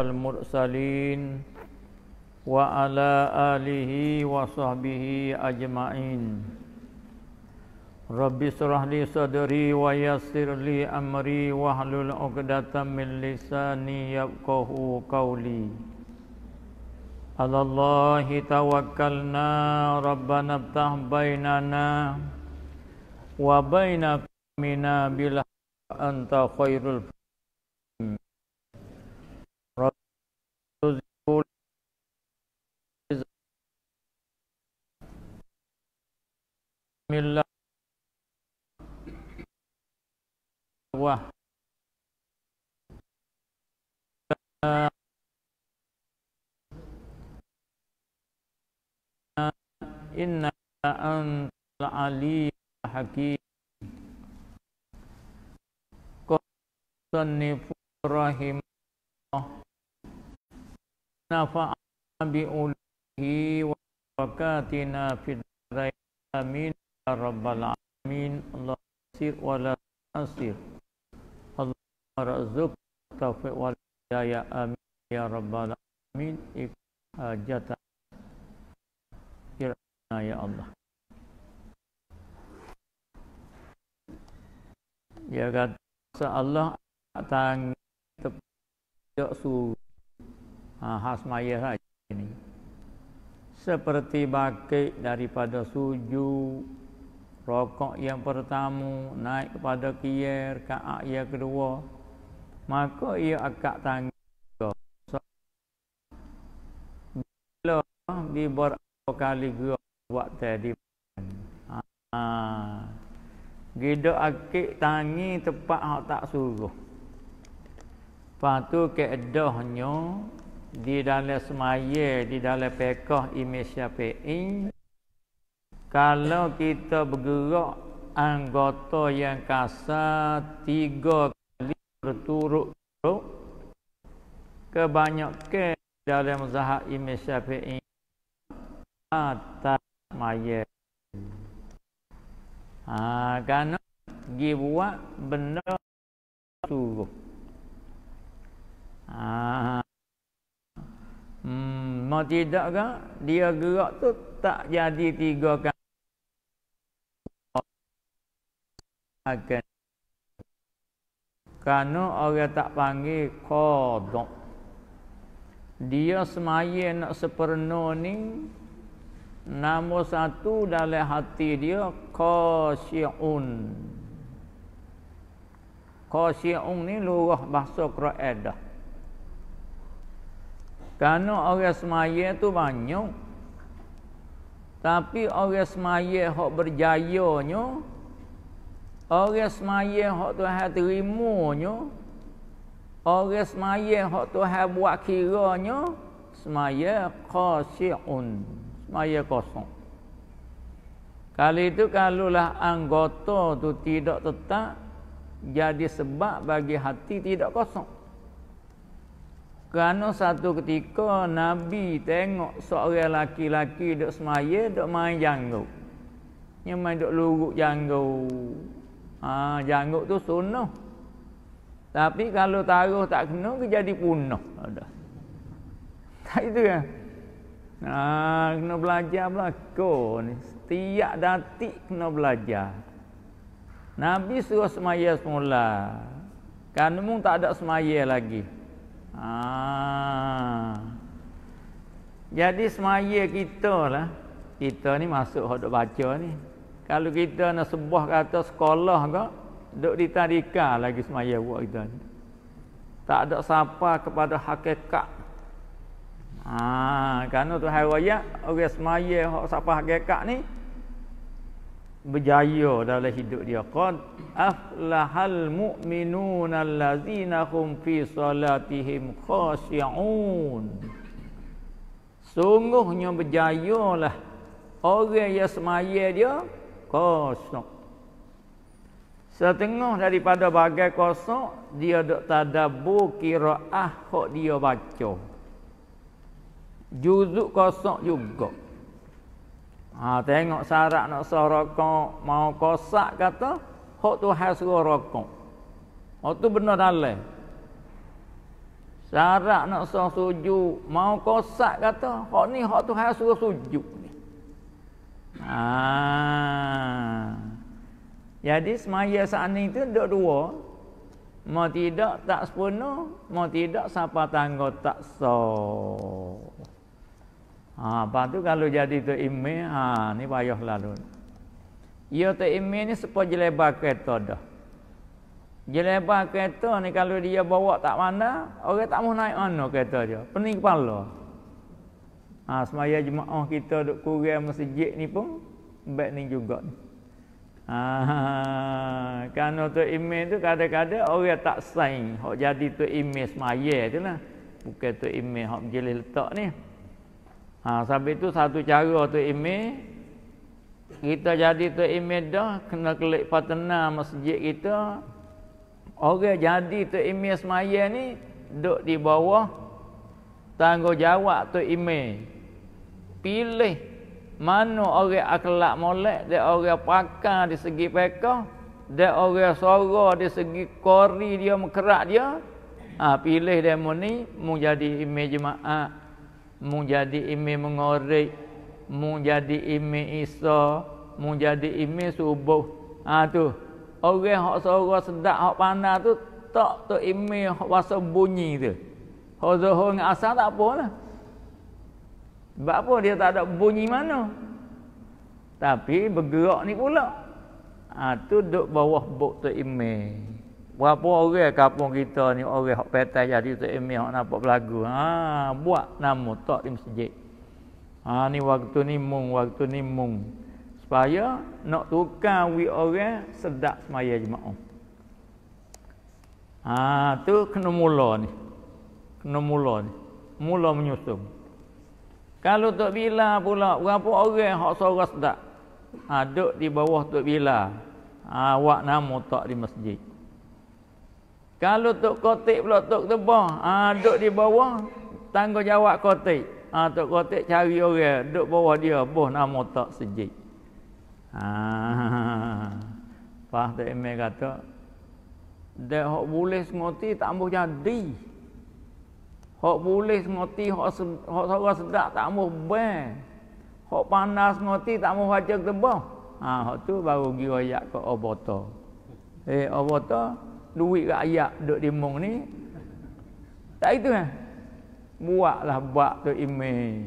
المرسلين وعلى آله وصحبه أجمعين رب اشرح لي صدري ويسر لي أمري واحلل عقدة من لساني يفقه قولي على الله توكلنا ربنا افتح بيننا وبين قومنا بالحق أنت خير الفاتحين بسم الله إن أنت العليم الحكيم قل صنف رحمه Nafa'a bi'ulihi wa bakatina fid Amin ya rabbal alamin Allah sir wala asir Allah razuk taufiq wal hidayah amin ya rabbal alamin hajatan kirana ya Allah Ya kata Allah tang tepuk su ha hasmaya saja ini. Seperti bakit daripada suju rokok yang pertama naik kepada kier kaak yang kedua maka ia akak tangga bila di berapa kali gua buat tadi ha gida akik tangi tepat hak tak suruh. Lepas ke edahnya di dalam semaya di dalam pekah imam syafi'i kalau kita bergerak anggota yang kasar tiga kali berturut-turut kebanyakan dalam zahab imam syafi'i atas semaya ha, kerana dia buat benda suruh. Ha, Hmm, mau tidak ke dia gerak tu tak jadi tiga kali. Akan. Kerana orang tak panggil kodok. Dia semaya nak seperno ni Nama satu dalam hati dia Qasyi'un Qasyi'un ni lurah bahasa Qur'an kerana orang semaya tu banyak. Tapi orang semaya hok berjayanya orang semaya hok Tuhan terimanya orang semaya hok Tuhan buat kiranya semaya khasyi'un semaya kosong kali itu kalaulah anggota tu tidak tetap jadi sebab bagi hati tidak kosong kerana satu ketika Nabi tengok seorang laki-laki duk semaya duk main janggut. Yang main duk luruk janggut. Ha, janggut tu sunnah. Tapi kalau taruh tak kena ke jadi punah. Ada. Tak itu kan? Ha, kena belajar ni. Setiap datik kena belajar. Nabi suruh semaya semula. Kerana tak ada semaya lagi. Ha. Jadi semaya kita lah Kita ni masuk hodok baca ni Kalau kita nak sebuah kata sekolah ke Duk di tadika lagi semaya buat kita ni Tak ada siapa kepada hakikat ha. Kerana tu hari raya Orang semaya siapa hakikat ni berjaya dalam hidup dia. Qad aflahal mu'minuna allazina hum fi salatihim khashi'un. Sungguhnya berjayalah orang yang semaya dia kosong. Setengah daripada bagai kosong dia dok tadabbur qiraah hok dia baca. Juzuk kosong juga Ha tengok syarat nak sah rokok mau kosak kata hok tu hal suruh rokok. Hok tu benar dalil. Syarat nak sah sujud. Mau kosak kata. Hak ni hak tu harus suruh sujud. Ha. Jadi semaya saat ni tu duduk dua. Mau tidak tak sepenuh. Mau tidak siapa tangga tak sah. Ha, lepas tu kalau jadi tu ime, ha, ni payah lalu. Ya tu ime ni sepuluh jelebar kereta dah. Jelebar kereta ni kalau dia bawa tak mana, orang tak mau naik mana kereta dia. Pening kepala. Ha, semaya jemaah kita duk kurang masjid ni pun, baik ni juga ni. Ha, kerana tu email tu kadang-kadang orang tak sign. Hak jadi tu email semaya tu lah. Bukan tu email hak berjelih letak ni. Ha, sampai tu satu cara tu email. Kita jadi tu email dah. Kena klik partner masjid kita. Orang jadi tu email semaya ni duduk di bawah tanggungjawab tu email. Pilih mana orang akhlak molek dan orang pakar di segi pekah dan orang suara di segi kori dia mengerak dia. Ha, pilih demo ni mu jadi email jemaah, mu jadi email mengorek, mu jadi email Isa, mu jadi email subuh. Ha tu. Orang hak suara sedap, hak panas tu tak tu email hak bahasa bunyi tu. Hak zuhur dengan asal tak apa lah. Sebab apa dia tak ada bunyi mana? Tapi bergerak ni pula. Ha, tu duduk bawah buk tu email. Berapa orang kampung kita ni orang hak petai jadi tu email hak nampak berlagu. Ha, buat nama tak di masjid. Ha, ni waktu ni mung, waktu ni mung supaya nak tukar wi orang sedap semaya jemaah. Ha tu kena mula ni. Kena mula ni. Mula menyusun. Kalau tok bila pula berapa orang hak suara sedap. Ha di bawah tok bila. Ha awak nama tak di masjid. Kalau tok kotik pula tok tebah, ha duk di bawah tanggungjawab kotik. Ha tok kotik cari orang duk bawah dia boh nama tak sejid. Ha. Fah tu email kata Dek hok boleh ngoti tak mau jadi. Hok boleh ngoti hok hok suara sedap tak mau ben. Hok panas ngoti tak mau baca tebah. Ha hok tu baru pergi royak ke oboto. Eh oboto duit rakyat duk di mung ni. Tak itu eh. Buatlah bak tu email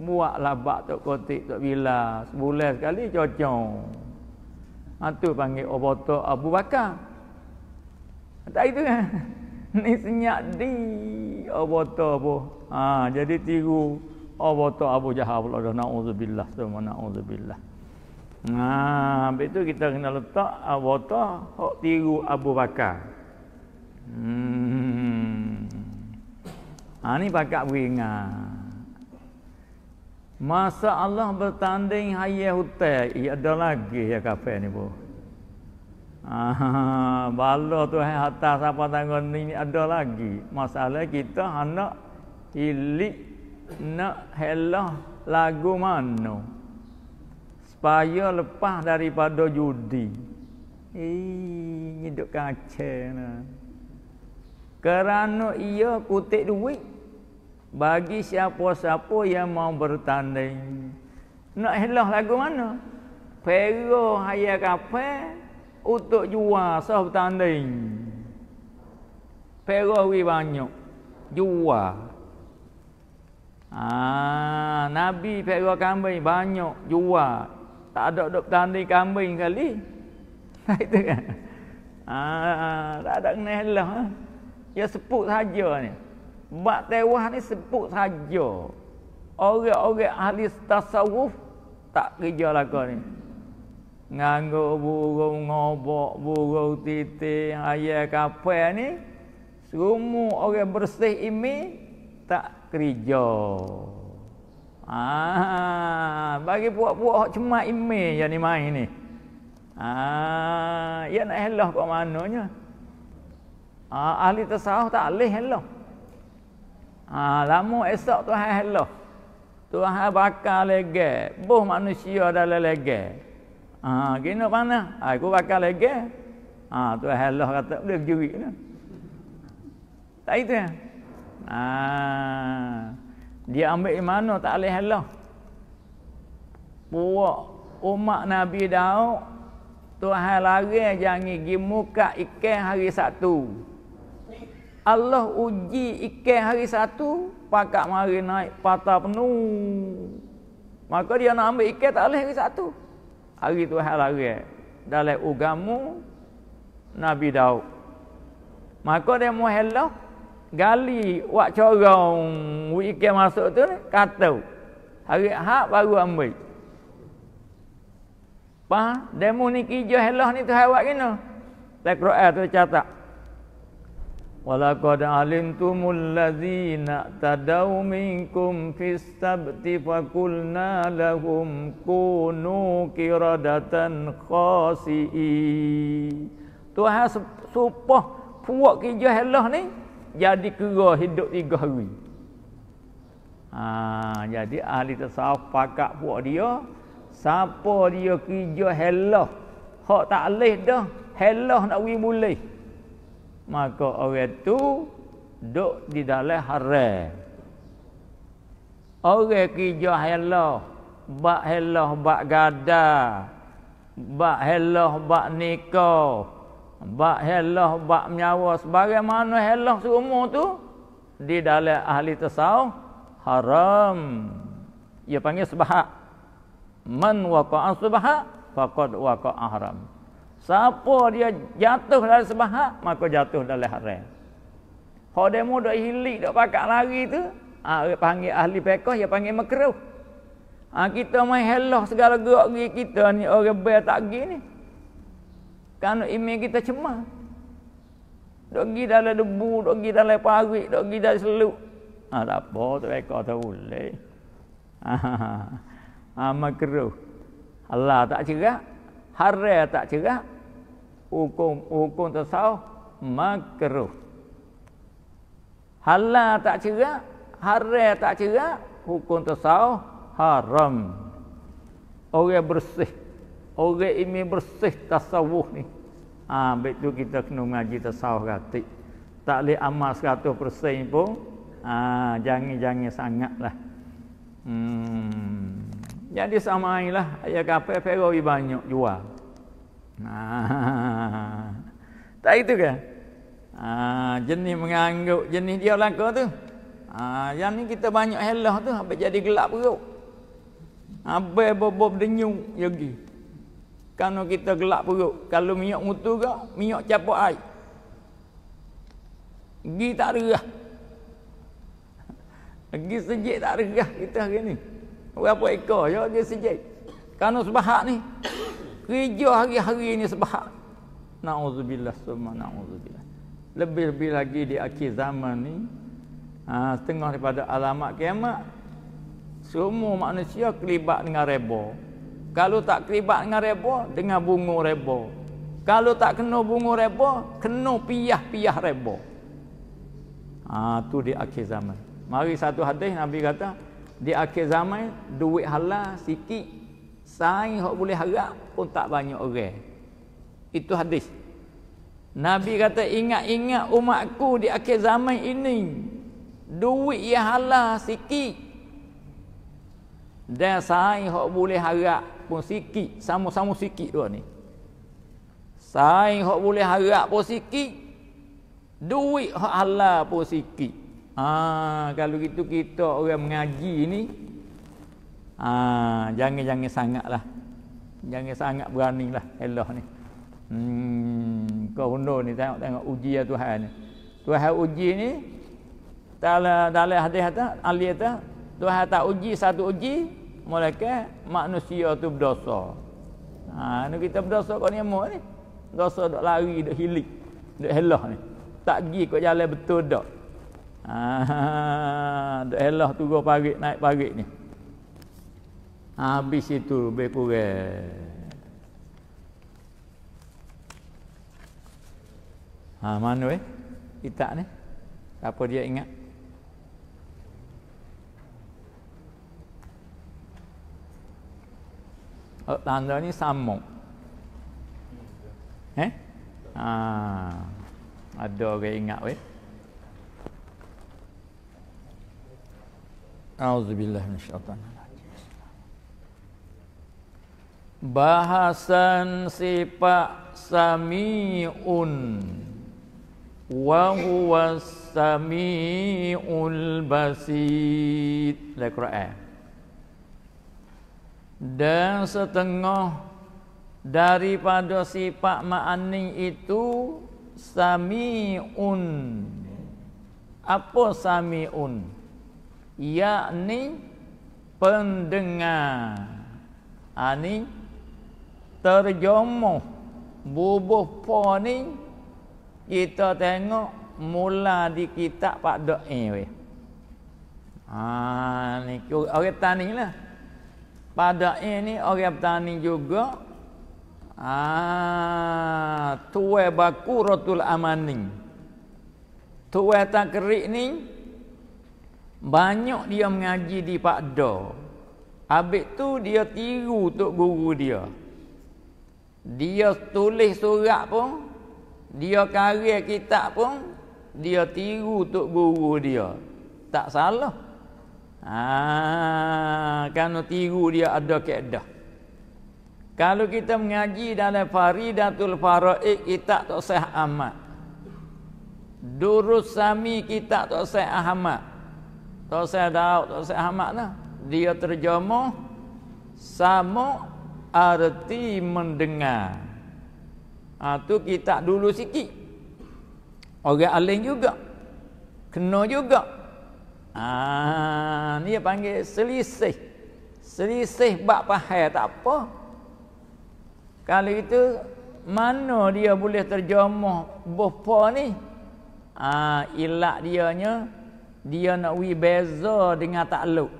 buatlah bak tok kotik tok bila sebulan sekali cocok ha tu panggil oboto Abu Bakar. Tak itu kan ni senyap di oboto apa ha jadi tiru. Oboto Abu Jahal dah naudzubillah semua naudzubillah Nah, itu kita kena letak oboto hok tiru Abu Bakar. Hmm. Ha ni pakak beringat. Masa Allah bertanding hayah hutai, ia ada lagi ya kafe ni bu. Ah, bala tu hai hatta siapa tanggung ni ada lagi. Masalah kita hendak ilik nak helah lagu mana. Supaya lepas daripada judi. Eh, hidup kacau nah. Kerana ia kutip duit. Bagi siapa-siapa yang mau bertanding. Nak helah lagu mana? Pero haya kafe untuk jual sah bertanding. Pero wi banyak jual. Ah nabi pero kambing banyak jual tak ada dok bertanding kambing kali itu kan ah tak ada kena helah ya seput saja ni Bak tewah ni sebut saja. Orang-orang ahli tasawuf tak kerja lah ni. Nganggo burung ngobok, burung titik, ayah kapal ni. Semua orang bersih ini tak kerja. Ah, bagi puak-puak cuma ime yang ni main ni. Ah, ya nak helah kok mananya. Ah, ahli tasawuf tak boleh helah. Ha, lama esok Tuhan hello. Tuhan bakar lege. Boh manusia dalam lege. Ha, kena mana? Ha, aku bakar lege. Ha, Tuhan hello kata boleh berjuri. Tak itu ya? Ah. Dia ambil mana tak boleh halah. Puak umat Nabi Daud Tuhan lari jangan pergi muka ikan hari satu. Allah uji ikan hari satu, pakak mari naik patah penuh. Maka dia nak ambil ikan tak boleh hari satu. Hari tu hal lari. Dalam ugamu Nabi Daud. Maka dia mau helah gali wak corong ikan masuk tu kata hari hak baru ambil. Pa, demo ni kijo helah ni tu hawak kena. Tak Quran tu catat. Walaqad alimtumul ladzina tadaw minkum fis sabti faqulna lahum kunu qiradatan khasi'i. Tuhan supah puak kijo helah ni jadi kera hidup tiga hari. Ha, jadi ahli tasawuf pakak puak dia siapa dia kerja helah hak tak leh dah helah nak wi mulai maka orang tu duk di dalam haram orang kerja helah bak helah bak gada bak helah bak nikah bak helah bak menyawa sebagaimana helah semua tu? Di dalam ahli tasawuf haram. Ia panggil sebahak man waqa'a subha faqad waqa'a haram. Siapa dia jatuh dalam sebahak maka jatuh dalam haram. Hok demo dak hilik dak pakak lari tu ah ha, panggil ahli fiqh dia panggil makruh. Ha, kita mai helah segala gerak kita ni orang ber tak gi ni kan email kita cemah. Dok gi dalam debu dok gi dalam parit dok gi dalam seluk. Ha, tak apa tu ekor tu boleh. Ha, makruh. Allah tak cerah, haram tak cerah, hukum hukum tasawuf makruh. Halal tak cerah, haram tak cerah, hukum tasawuf haram. Orang bersih, orang ini bersih tasawuf ni. Ha, betul kita kena mengaji tasawuf katik. Tak boleh amal 100% pun. Ha, jangan-jangan sangatlah. Hmm. Jadi samailah ayat kapal Fero banyak jual. Nah. Tak itu kan? Ah, jenis mengangguk jenis dia langka tu. Ah, yang ni kita banyak helah tu sampai jadi gelap perut. Abai bobob denyung yogi. Kalau kita gelap perut, kalau minyak mutu ke, minyak capuk air. Gi tak regah. Gi sejik tak regah kita hari ni. Berapa ekor ya dia sejid. Karena sebahak ni. Kerja hari-hari ni sebahak. Na'udzubillah summa na'udzubillah. Lebih-lebih lagi di akhir zaman ni. Ha, setengah daripada alamat kiamat. Semua manusia kelibat dengan rebo. Kalau tak kelibat dengan rebo, dengan bunga rebo. Kalau tak kena bunga rebo, kena piyah-piyah rebo. Ha, tu di akhir zaman. Mari satu hadis Nabi kata, di akhir zaman duit halal sikit saing hok boleh harap pun tak banyak orang itu hadis Nabi kata ingat-ingat umatku di akhir zaman ini duit yang halal sikit dan saing hok boleh harap pun sikit sama-sama sikit dua ni saing hok boleh harap pun sikit duit hok halal pun sikit Ah, kalau gitu kita orang mengaji ni ah jangan-jangan sangatlah. Jangan sangat beranilah elah ni. Hmm, kau hundo ni tengok-tengok uji ya Tuhan ni. Tuhan uji ni dalam dalam hadis kata ali kata Tuhan tak uji satu uji mereka manusia tu berdosa. Ha ni kita berdosa kau ni mo ni. Dosa dok lari dok hilik dok helah ni. Tak pergi kau jalan betul dak. Ah, elah turun parit naik parit ni. Habis itu lebih. Ha, mana eh? Kita ni. Apa dia ingat? Oh, tanda ni samung. Eh? Ha, ada orang ingat weh. Auzubillah minasyaitanir Bahasan sifat sami'un wa huwa sami'ul basit dalam Quran dan setengah daripada sifat ma'ani itu sami'un apa sami'un yakni pendengar ani terjemuh bubuh po ni kita tengok mula di kitab Pak eh weh. Ha ni orang tani lah. Pada ini orang tani juga Ah, tuai baku rotul amani. Tuai takrik ni banyak dia mengaji di Pak Do. Habis tu dia tiru tok guru dia. Dia tulis surat pun, dia karya kitab pun, dia tiru tok guru dia. Tak salah. Ah, kerana tiru dia ada keedah. Kalau kita mengaji dalam Faridatul Faraid kita tak sah amat. Durus Sami kita tak sah Ahmad. Tak sah Daud, tak sah Ahmad lah. Dia terjemah sama arti mendengar. Ha, tu kita dulu sikit. Orang alim juga. Kena juga. Ha, ni dia panggil selisih. Selisih bak pahal tak apa. Kalau itu mana dia boleh terjemah bopa ni? Ah ilak dianya dia nak wi beza dengan takluk.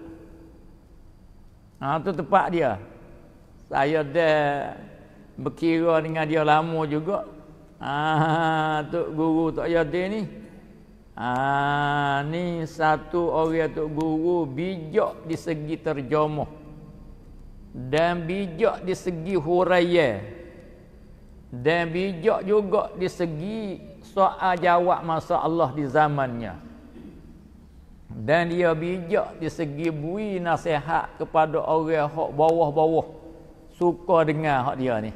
Ah tu tepat dia. Saya dah berkira dengan dia lama juga. Ah tu guru tak ada ni. Ah ni satu orang tu guru bijak di segi terjemah dan bijak di segi huraya dan bijak juga di segi soal jawab masa Allah di zamannya. Dan dia bijak di segi bui nasihat kepada orang hak bawah-bawah. Suka dengar hak dia ni.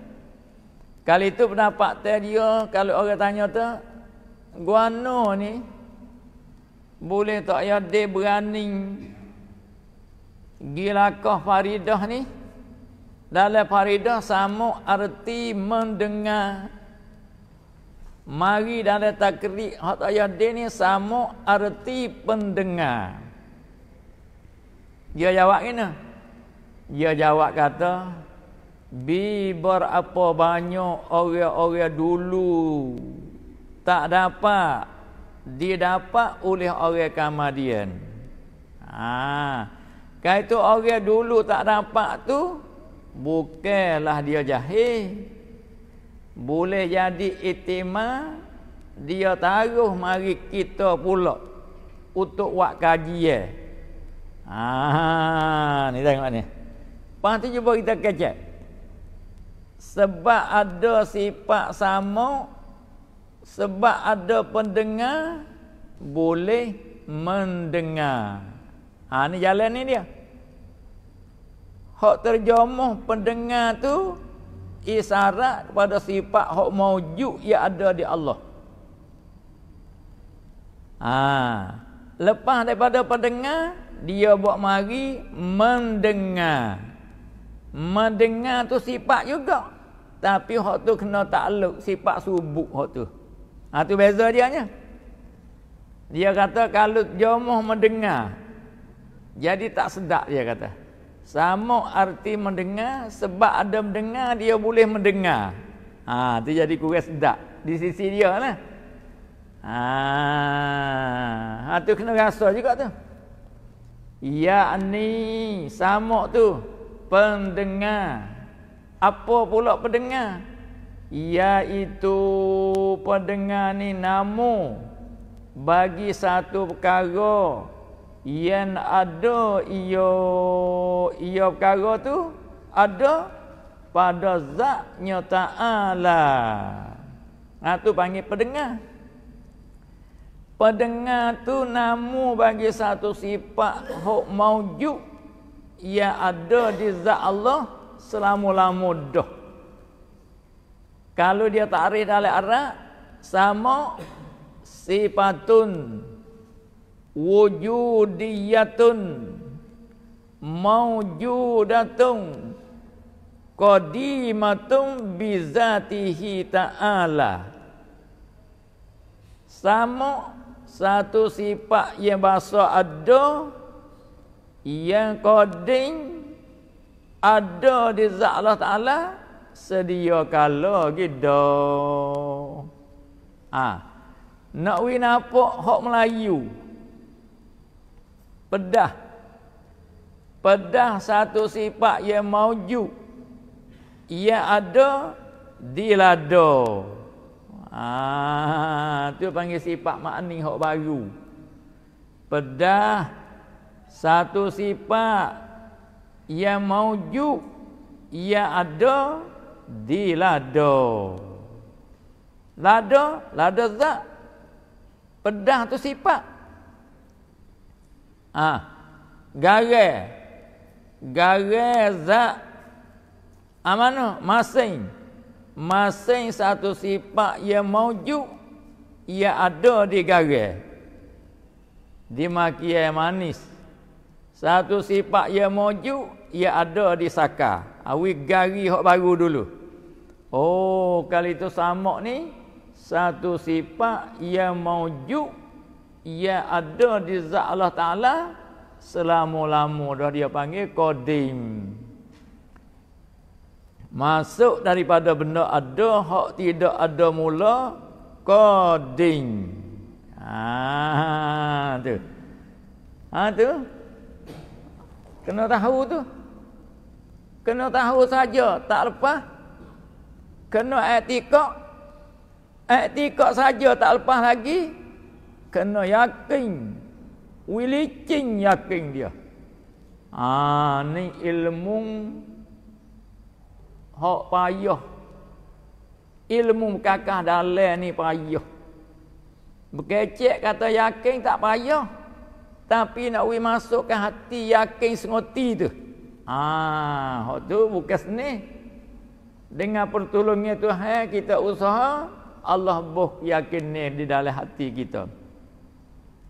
Kali itu pendapat dia kalau orang tanya tu guano ni boleh tak ya dia berani? Gilakah faridah ni? Dalam faridah sama arti mendengar. Mari dalam takrik hak ayat dia ni sama arti pendengar. Dia jawab kena dia jawab kata bi berapa banyak orang-orang dulu tak dapat dia dapat oleh orang kemudian. Ha. Kalau itu orang dulu tak dapat tu bukanlah dia jahil. Boleh jadi itimah dia taruh mari kita pula untuk buat kajian. Ah ni tengok ni. Lepas tu cuba kita kecek. Sebab ada sifat sama sebab ada pendengar boleh mendengar ha ni jalan ni dia hak terjemah pendengar tu isyarat kepada sifat hak maujud yang ada di Allah. Ha, lepas daripada pendengar dia buat mari mendengar. Mendengar tu sifat juga. Tapi hak tu kena takluk sifat subuk hak tu. Ha tu beza dia nya. Dia kata kalau jomoh mendengar jadi tak sedap dia kata. Sama arti mendengar sebab ada mendengar dia boleh mendengar. Ha tu jadi kurang sedap di sisi dia lah. Ha, ha tu kena rasa juga tu. Ya ni sama tu pendengar. Apa pula pendengar? Iaitu pendengar ni namu. Bagi satu perkara yang ada ia ia perkara tu ada pada zatnya ta'ala. Ha tu panggil pendengar. Pendengar tu namu bagi satu sifat hok maujud yang ada di zat Allah selama-lama dah. Kalau dia takrif dalam Arab sama sifatun wujudiyatun maujudatun qadimatun bizatihi ta'ala sama satu sifat yang bahasa ada yang qadim ada di zat Allah Taala sedia kala gitu. Ah. Nak wi nampak hak Melayu. Pedah. Pedah satu sifat yang maujud. Ia ada di lado. Ah, tu panggil sifat makni hak baru. Pedah satu sifat yang maujud ia ada di lado. Lado, lado zat. Pedah tu sifat. Ah, gare. Gare zat. Amano, masing masing satu sifat yang maujud ia ada di garis di maki yang manis satu sifat yang maujud ia ada di saka awi gari hok baru dulu oh kali itu sama ni satu sifat yang maujud ia ada di zat Allah Taala selama-lama dah dia panggil qadim Masuk daripada benda ada hak tidak ada mula qadim. Ha tu. Ha tu. Kena tahu tu. Kena tahu saja, tak lepas. Kena etikak. Etikak saja tak lepas lagi. Kena yakin. Wilicin yakin dia. Ah ni ilmu hak payah ilmu kakah dalam ni payah berkecek kata yakin tak payah tapi nak we masuk ke hati yakin sengoti tu ah hak tu bukan seni dengan pertolongan Tuhan kita usaha Allah boh yakin ni di dalam hati kita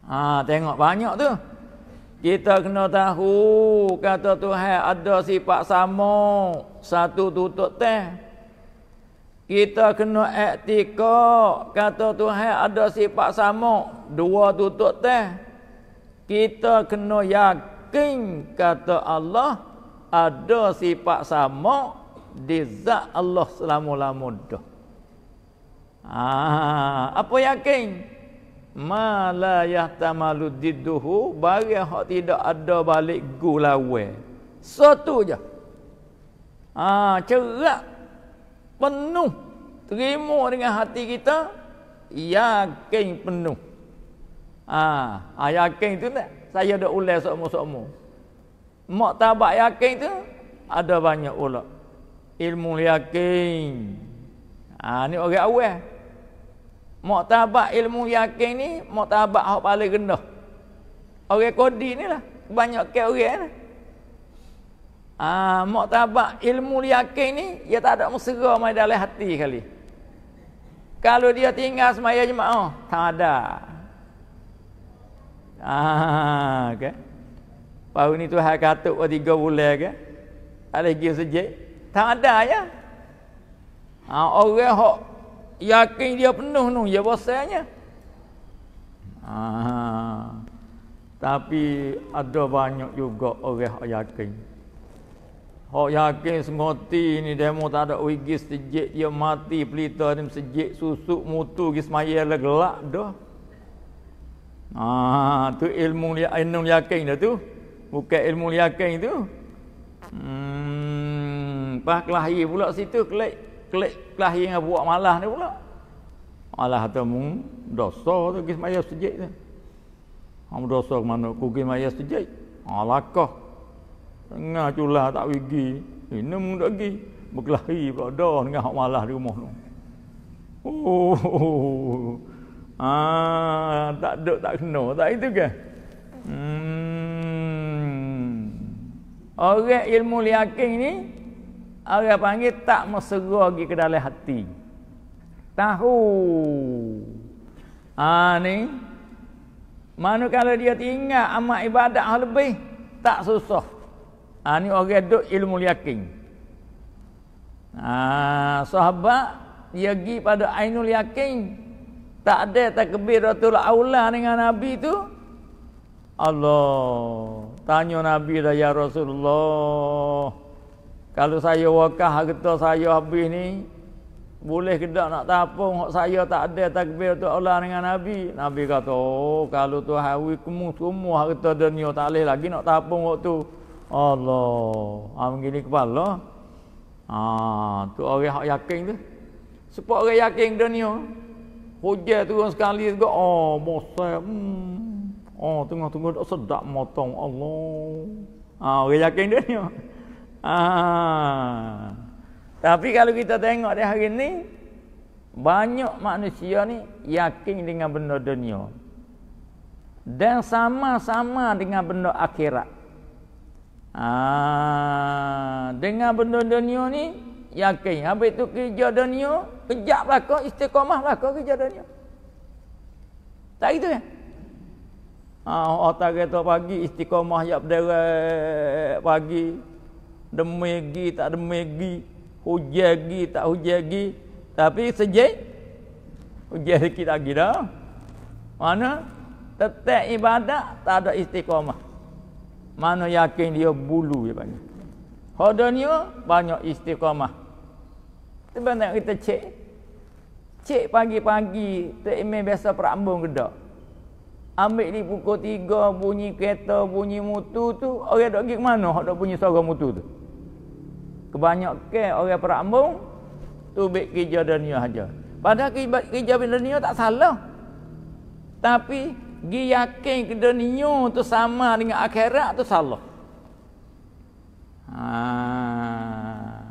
ah tengok banyak tu kita kena tahu kata Tuhan ada sifat sama satu tutup teh. Kita kena etika kata Tuhan ada sifat sama dua tutup teh. Kita kena yakin kata Allah ada sifat sama di zat Allah selama-lamanya. Ah, apa yakin? ma la yahtamalu didduhu bagi hak tidak ada balik gu lawe. Satu je. Ha cerak. Penuh. Terima dengan hati kita. Yakin penuh. Ha, yakin tu tak saya dah ulai semua-semua mak tabak yakin tu ada banyak ulak ilmu yakin. Ha ni orang awal Muktabak ilmu yakin ni muktabak hak paling rendah. Orang kodi ni lah banyak ke orang ni. Ah, muktabak ilmu yakin ni dia tak ada mesra mai dalam hati kali. Kalau dia tinggal semaya jemaah, tak ada. Ah, okay. Baru ni tu hak katuk wa tiga bulan ke? Ada lagi sejak. Tak ada ya. Ah, orang hok yakin dia penuh tu ya bosanya ah tapi ada banyak juga orang yakin Hak yakin semoti ni demo tak ada wigis sejik dia mati pelita ni sejik susuk mutu gis maya lah gelak dah. Ah tu ilmu dia ilmu yakin dah tu. Bukan ilmu yakin tu. Hmm, pas kelahi pula situ kelek klik kelahi yang buat malah ni pula. Malah tu mung dosa tu kis maya sejik tu. Ham dosa ke mana ku kis maya sejik. Alakah. Tengah cula tak wigi. Ini mung dak gi. Berkelahi pula dah dengan hak malah di rumah tu. Oh, Ah, tak duk tak kena, tak itu ke? Hmm. Orang ilmu yakin ni orang panggil tak mesra pergi ke dalam hati. Tahu. Ah ni mana kalau dia tinggal amat ibadat lebih tak susah. Ah ni orang duk ilmu yakin. Ah sahabat dia pergi pada ainul yakin tak ada takbiratul aula dengan Nabi tu. Allah. Tanya Nabi dah ya Rasulullah. Kalau saya wakah harta saya habis ni. Boleh ke tak nak tapung. Saya tak ada takbiratul aula dengan Nabi. Nabi kata. Oh kalau tu hawi kemu semua harta dunia tak boleh lagi nak tapung waktu. Allah. Ah begini kepala. Ah tu orang yakin tu. Sebab orang yakin dunia. Hujan turun sekali juga. Oh, bosan. Hmm. Oh, tengah-tengah tak sedap motong. Allah. Ah, orang yakin ni. Ah. Tapi kalau kita tengok di hari ni, banyak manusia ni yakin dengan benda dunia. Dan sama-sama dengan benda akhirat. Ah, dengan benda dunia ni, yakin habis tu kerja dunia kejap belaka istiqamah belaka kerja dunia tak gitu ya Ah, otak kereta pagi istiqamah ya berderet pagi demegi tak demegi hujagi tak hujagi tapi sejak hujan sikit lagi dah mana tetap ibadat tak ada istiqamah mana yakin dia bulu dia panggil Hodonyo banyak istiqamah nak kita cek. Cek pagi-pagi, tak email biasa perambung ke tak? Ambil di pukul tiga, bunyi kereta, bunyi mutu tu, orang dok pergi ke mana? Hak dok bunyi suara mutu tu. Kebanyakan orang perambung, tu baik kerja dunia saja. Padahal kerja dunia tak salah. Tapi, gi yakin ke dunia tu sama dengan akhirat tu salah. Haa.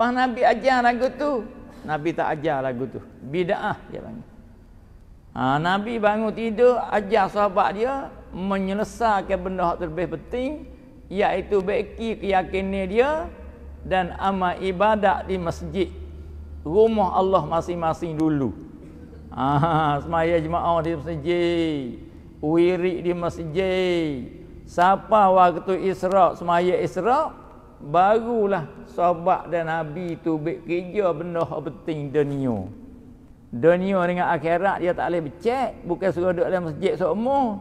Pas Nabi ajar lagu tu, Nabi tak ajar lagu tu. Bida'ah dia panggil. Ha, Nabi bangun tidur, ajar sahabat dia menyelesaikan benda yang terlebih penting iaitu baiki keyakinan dia dan amal ibadat di masjid rumah Allah masing-masing dulu. Ha, semaya jemaah di masjid, wirid di masjid. Siapa waktu Isra, semaya Isra, barulah sahabat dan nabi tu buat kerja benda penting dunia dunia dengan akhirat dia tak boleh becek bukan suruh duduk dalam masjid semua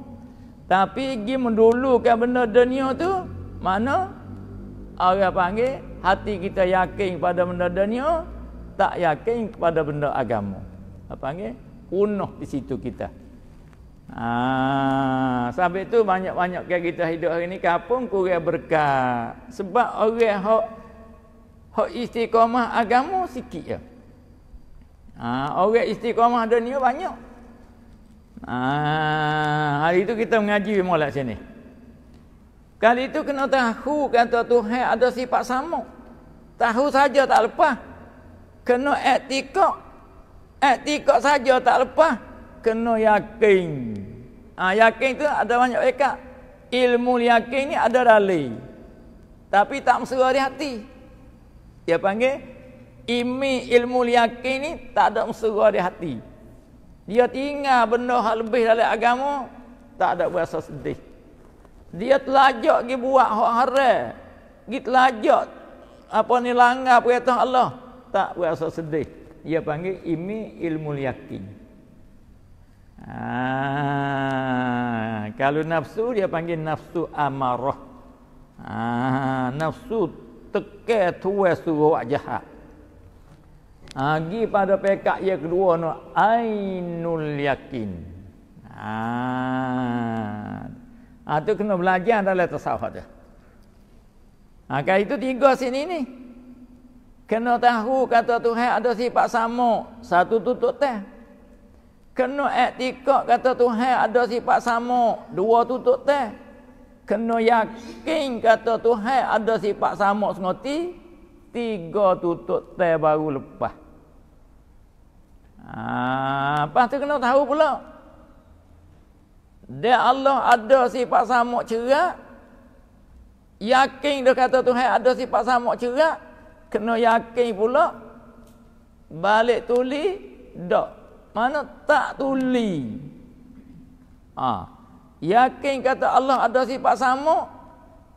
tapi pergi mendulukan benda dunia tu mana orang panggil hati kita yakin pada benda dunia tak yakin kepada benda agama apa panggil punah di situ kita Ah, sampai tu banyak-banyak kan kita hidup hari ni kampung kurang berkat. Sebab orang hok hok istiqamah agama sikit je. Ah, orang istiqamah dunia banyak. Ah, hari tu kita mengaji molek sini. Kali itu kena tahu kata Tuhan ada sifat sama. Tahu saja tak lepas. Kena etikok. Etikok saja tak lepas kena yakin. Ha, yakin tu ada banyak dekat. Ilmu yakin ni ada dalil. Tapi tak mesra di hati. Dia panggil imi ilmu yakin ni tak ada mesra di hati. Dia tinggal benda hal lebih dalam agama tak ada berasa sedih. Dia telajak pergi buat hak haram. Pergi telajak apa ni langgar perintah Allah tak berasa sedih. Dia panggil imi ilmu yakin. Ha, kalau nafsu dia panggil nafsu amarah. Ha, nafsu teke tuwe suruh jahat. Ha, gi pada pekak yang kedua no ainul yakin. Ha. Ha tu kena belajar dalam tasawuf dia. Ha kan itu tiga sini ni. Kena tahu kata Tuhan ada sifat sama, satu tutup teh. Kena etikak kata Tuhan ada sifat sama. Dua tutup teh. Kena yakin kata Tuhan ada sifat sama sengoti. Tiga tutup teh baru lepas. Ha, lepas tu kena tahu pula. Dia Allah ada sifat sama cerak. Yakin dia kata Tuhan ada sifat sama cerak. Kena yakin pula. Balik tuli. Tak. Mana tak tuli. Ha. Yakin kata Allah ada sifat sama.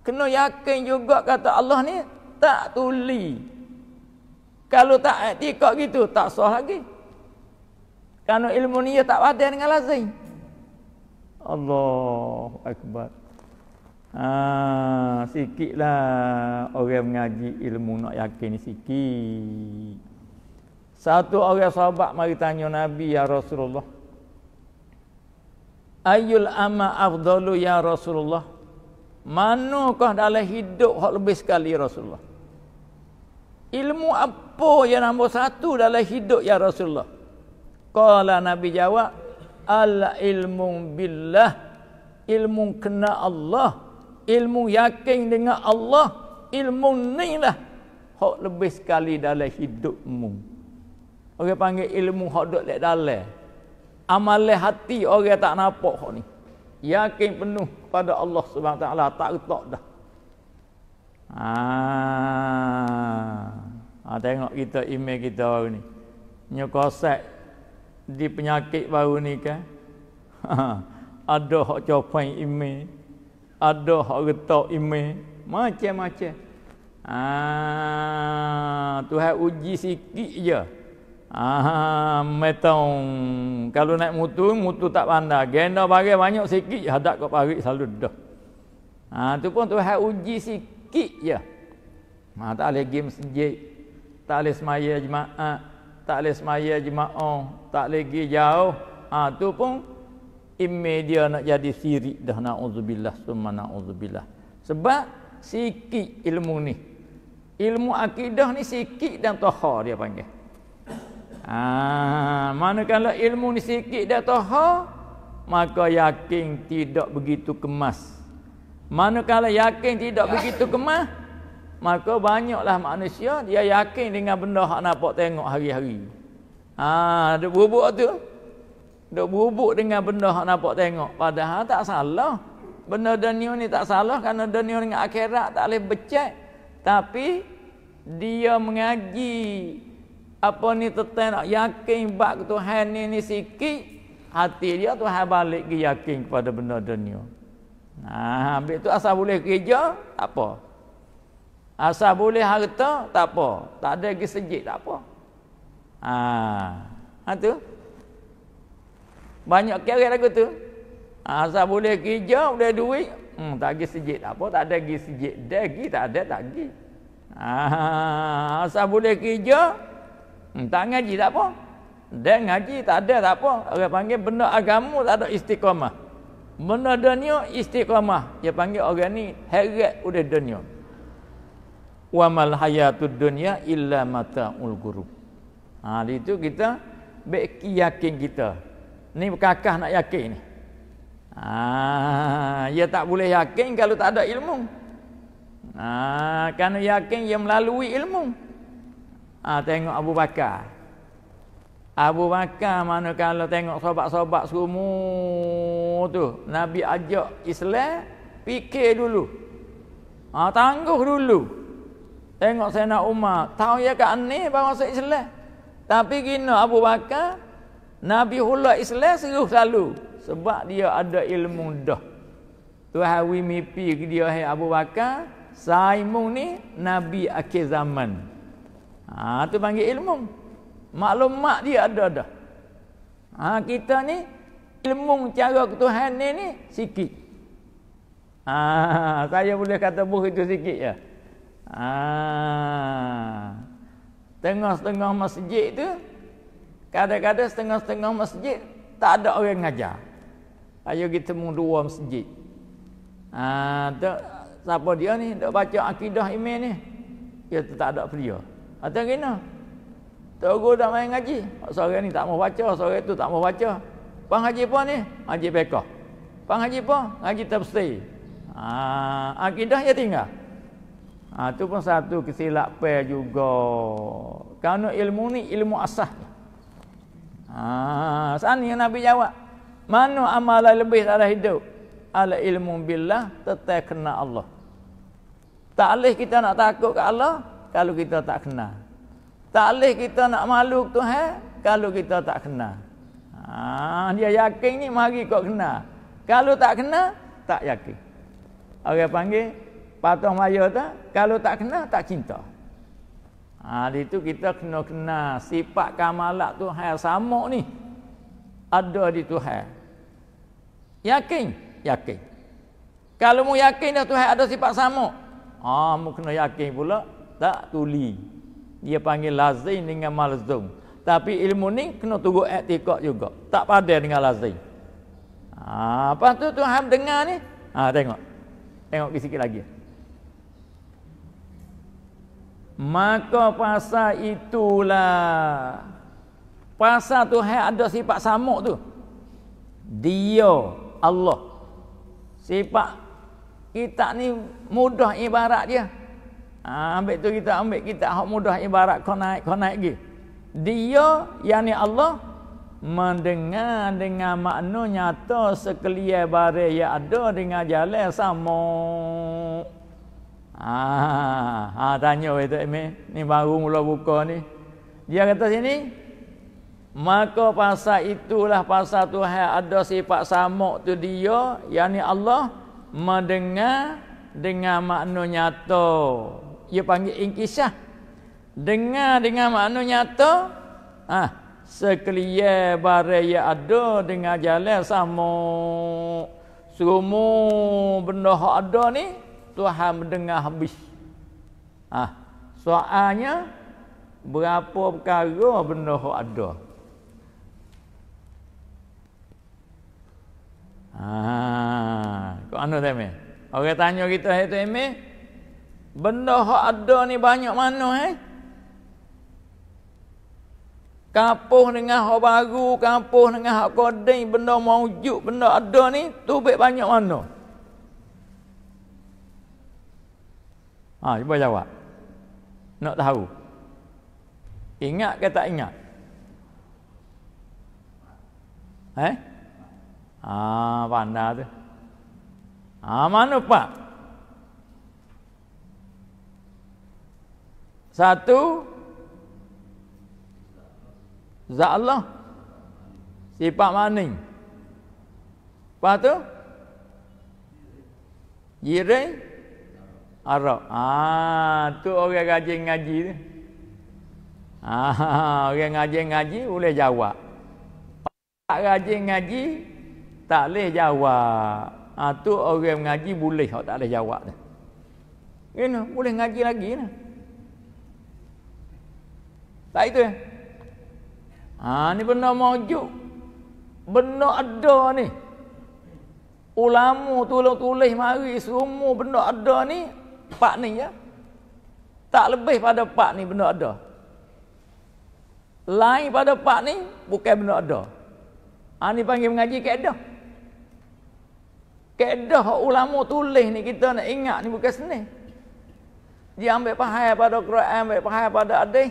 Kena yakin juga kata Allah ni tak tuli. Kalau tak etikak gitu, tak sah lagi. Kerana ilmu ni tak padan dengan lazim. Allah Akbar. Ha, sikitlah orang mengaji ilmu nak yakin sikit. Satu orang sahabat mari tanya Nabi ya Rasulullah. Ayul ama afdalu ya Rasulullah? Manakah dalam hidup hak lebih sekali ya Rasulullah? Ilmu apa yang nombor satu dalam hidup ya Rasulullah? Qala Nabi jawab, al ilmu billah, ilmu kena Allah, ilmu yakin dengan Allah, ilmu ni lah hak lebih sekali dalam hidupmu. Orang panggil ilmu hak duk lek dalam. Amalan hati orang tak nampak hak ni. Yakin penuh pada Allah Subhanahu taala tak retak dah. Ah. Ha, tengok kita email kita hari ni. Nyokosak di penyakit baru ni kan? Ada hak copai ime ada hak retak ime macam-macam. Ah Tuhan uji sikit je. Ah metong. Kalau naik mutu mutu tak pandai. Genda bagi banyak sikit hadap kau parik selalu dah. Ah tu pun Tuhan uji sikit je. Ah tak boleh game masjid tak boleh semaya jemaah tak boleh semaya jemaah, tak lagi jauh. Ha tu pun imej dia nak jadi sirik dah naudzubillah summa naudzubillah. Sebab sikit ilmu ni. Ilmu akidah ni sikit dan toha dia panggil. Ha manakala ilmu ni sikit dan toha maka yakin tidak begitu kemas. Manakala yakin tidak begitu kemas, Maka banyaklah manusia dia yakin dengan benda hak nampak tengok hari-hari. Ha, duk bubuk tu. Duk bubuk dengan benda hak nampak tengok. Padahal tak salah. Benda dunia ni tak salah kerana dunia dengan akhirat tak boleh becek. Tapi dia mengaji apa ni tetap nak yakin bak Tuhan ni ni sikit hati dia Tuhan balik ke yakin kepada benda dunia. Nah, ha, ambil tu asal boleh kerja, apa. Asal boleh harta, tak apa. Tak ada lagi sejik, tak apa. Ha. Ha tu. Banyak kira lagu tu. Asal boleh kerja, boleh duit. Hmm, tak lagi sejik, tak apa. Tak ada lagi sejik. Dagi, tak ada, tak lagi. Ha. Asal boleh kerja, hmm, tak ngaji, tak apa. Dia ngaji, tak ada, tak apa. Orang panggil benda agama, tak ada istiqamah. Benda dunia, istiqamah. Dia panggil orang ni, heret udah dunia wa mal hayatud dunya illa mataul ghurur. Ha itu kita baik yakin kita. Ni kakah nak yakin ni. Ha ya tak boleh yakin kalau tak ada ilmu. Ha kan yakin yang melalui ilmu. Ha tengok Abu Bakar. Abu Bakar mana kalau tengok sobat-sobat semua tu Nabi ajak Islam fikir dulu. Ha tangguh dulu. Tengok saya nak Umar. Tahu ya ke ni bahawa saya Islam. Tapi kena Abu Bakar. Nabi Hula Islam seruh selalu. Sebab dia ada ilmu dah. Tuhan wi mimpi dia hai Abu Bakar. Saimu ni Nabi akhir zaman. Ha, tu panggil ilmu. Maklumat dia ada dah. Ha, kita ni ilmu cara Tuhan ni ni sikit. Ha, saya boleh kata buh itu sikit ya. Ah. Tengah-tengah masjid tu kadang-kadang setengah-setengah masjid tak ada orang ngajar. Ayo kita mu dua masjid. Ah, tu siapa dia ni dok baca akidah iman ni? Dia tu tak ada belia. Atau kena? Tunggu dah main ngaji. Sore ni tak mau baca, sore tu tak mau baca. Pang haji apa ni? Haji bekah. Pang haji apa? Haji tafsir. Ah, akidah ya tinggal. Ha, tu pun satu kesilapan juga. Kerana ilmu ni ilmu asah. Ha, sana yang Nabi jawab. Mana amalan lebih dalam hidup? Ala ilmu billah tetap kena Allah. Tak boleh kita nak takut ke Allah kalau kita tak kena. Tak boleh kita nak malu ke Tuhan kalau kita tak kena. Ha, dia yakin ni mari kau kena. Kalau tak kena, tak yakin. Orang panggil patuh maya tak? Kalau tak kena, tak cinta. Ha, itu kita kena kena sifat kamalat Tuhan sama ni. Ada di Tuhan. Yakin? Yakin. Kalau mu yakin dah Tuhan ada sifat sama, Ah, mu kena yakin pula tak tuli. Dia panggil lazim dengan malzum. Tapi ilmu ni kena tunggu etikot juga. Tak pada dengan lazim. Ah, apa tu Tuhan dengar ni? Ah, tengok. Tengok sikit lagi. Maka pasal itulah pasal Tuhan ada sifat samuk tu. Dia Allah. Sifat kita ni mudah ibarat dia. Ha, ambil tu kita ambil kita hak mudah ibarat kau naik kau naik lagi. Dia yakni Allah mendengar dengan makna nyata sekalian bare yang ada dengan jalan sama. Ha, ha tanya itu Emi, ni baru mula buka ni. Dia kata sini, maka pasal itulah pasal Tuhan ada sifat sama tu dia, yakni Allah mendengar dengan makna nyata. Ia panggil inkisah. Dengar dengan makna nyata. Ah, sekalian barang yang ada dengan jalan sama. Semua benda yang ada ni Tuhan mendengar habis. Ah, soalnya berapa perkara benda yang ada. Ha, kau anu teme. Orang tanya kita hai tu eme. Benda hak ada ni banyak mana eh? Kapuh dengan hak baru, kapuh dengan hak koding, benda maujud, benda ada ni, tu banyak mana? Ha, cuba jawab. Nak tahu. Ingat ke tak ingat? Eh? Ah, pandai tu. Ah, mana pak? Satu Zat Allah Sifat maning Lepas tu Jirai Arab Ah, tu orang ngaji ngaji tu Ah, orang ngaji ngaji boleh jawab Tak ngaji ngaji tak boleh jawab. Ha, tu orang mengaji boleh tak boleh jawab dah. Kena boleh ngaji lagi nah. Tak itu ya. Ha ni benda maujud. Benda ada ni. Ulama tolong tulis mari semua benda ada ni pak ni ya. Tak lebih pada pak ni benda ada. Lain pada pak ni bukan benda ada. Ha ni panggil mengaji kaedah. Kedah ulama tulis ni kita nak ingat ni bukan seni. Dia ambil pahaya pada Quran, ambil pahaya pada hadis.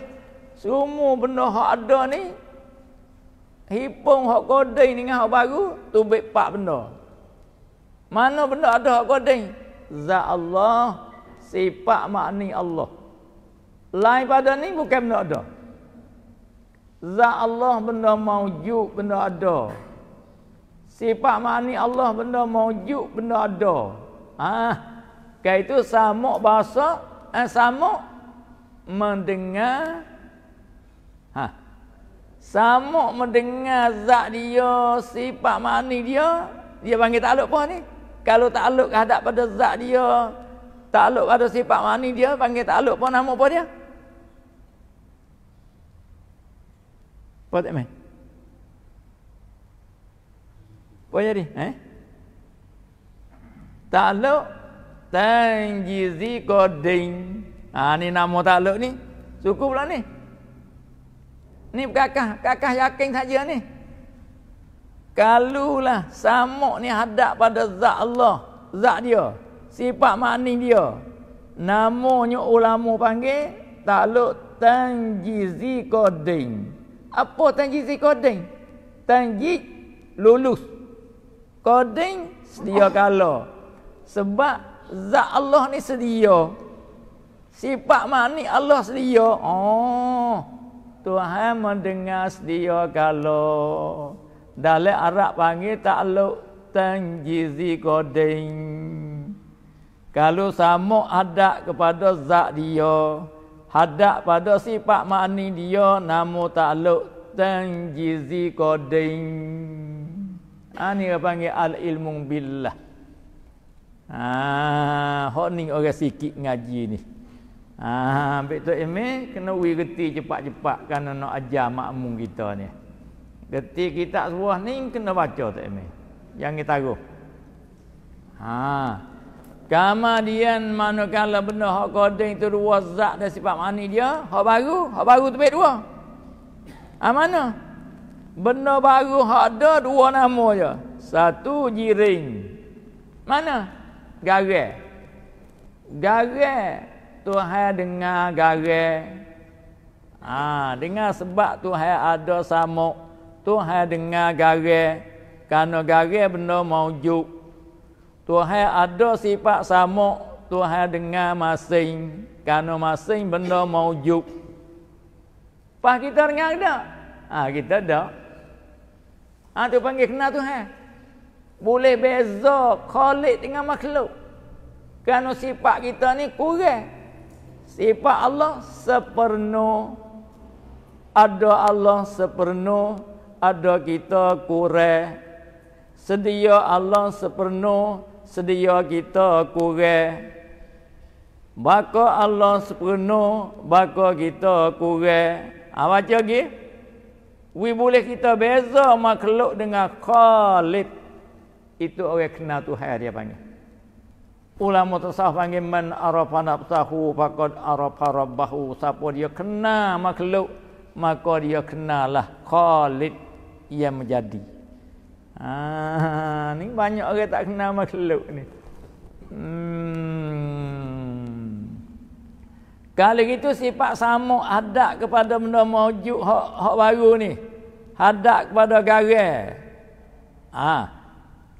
Semua benda hak ada ni hipung hak koding dengan hak baru tu baik pak benda. Mana benda ada hak koding? Za Allah sifat makni Allah. Lain pada ni bukan benda ada. Za Allah benda maujud, benda ada. Sifat makni Allah benda maujud, benda ada. Ah, ha, itu sama bahasa, eh, sama mendengar. Ha. Sama mendengar zat dia, sifat makni dia, dia panggil takluk apa ni? Kalau takluk hadap pada zat dia, takluk pada sifat makni dia, panggil takluk apa nama apa dia? Apa tak main? Apa jadi? Eh? Takluk Tanjizi Koding ha, Ni nama takluk ni Suku pula ni Ni kakak Kakak yakin saja ni Kalulah Samuk ni hadap pada zat Allah Zat dia Sifat mani dia. Namanya ulama panggil Takluk Tanjizi Koding Apa Tanjizi Koding? tanjid lulus. Koding sedia kala. Sebab zat Allah ni sedia. Sifat mani Allah sedia. Oh Tuhan mendengar sedia kala. Dalam Arab panggil takluk tanjizi koding kalau sama ada kepada zat dia hadap pada sifat makni dia namo takluk tanjizi koding ani ha, panggil al ilmu billah. Ah hok ni orang sikit ngaji ni. Ah ambil tu eme kena wi reti cepat-cepat kerana nak ajar makmum kita ni. Reti kita sebuah ni kena baca tu eme yang kita tahu ha Kemudian manakala benda hak kodeng itu dua zat dan sifat mani dia, hak baru, hak baru tu dua. Ah mana? Benda baru hak ada dua nama je. Satu jiring. Mana? Gare. Gare. Tuhan dengar gare. Ah, dengar sebab Tuhan ada samuk. Tuhan dengar gare. Karena gare benda maujud. Tuhan ada sifat sama Tuhan dengar masing. Kerana masing benda maujud Pas kita dengar ada? Ha, Kita ada. Ha, tu panggil kenal Tuhan. Boleh beza Khalik dengan makhluk. Kerana sifat kita ni kurang. Sifat Allah sepenuh. Ada Allah sepenuh. Ada kita kurang. Sedia Allah sepenuh sedia kita kurang. Baka Allah sepenuh Baka kita kurang. Ha, Baca lagi. We boleh kita beza makhluk dengan khalid. Itu orang kenal Tuhan dia panggil. Ulama tasawuf panggil Man arafa nafsahu Fakad arafa rabbahu. Siapa dia kenal makhluk Maka dia kenal lah Khalid Yang menjadi Ah, ni banyak orang tak kenal makhluk ni. Hmm. Kalau gitu sifat sama hadap kepada benda maujud hak, hak baru ni. Hadap kepada garam. Ah.